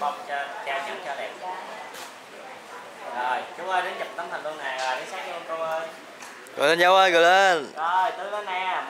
bông cho treo trước cho đẹp. Rồi chú ơi đến chụp tấm hình luôn nè. Rồi đến sáng luôn cô ơi. Rồi lên dâu ơi, rồi lên. Rồi tới lên nè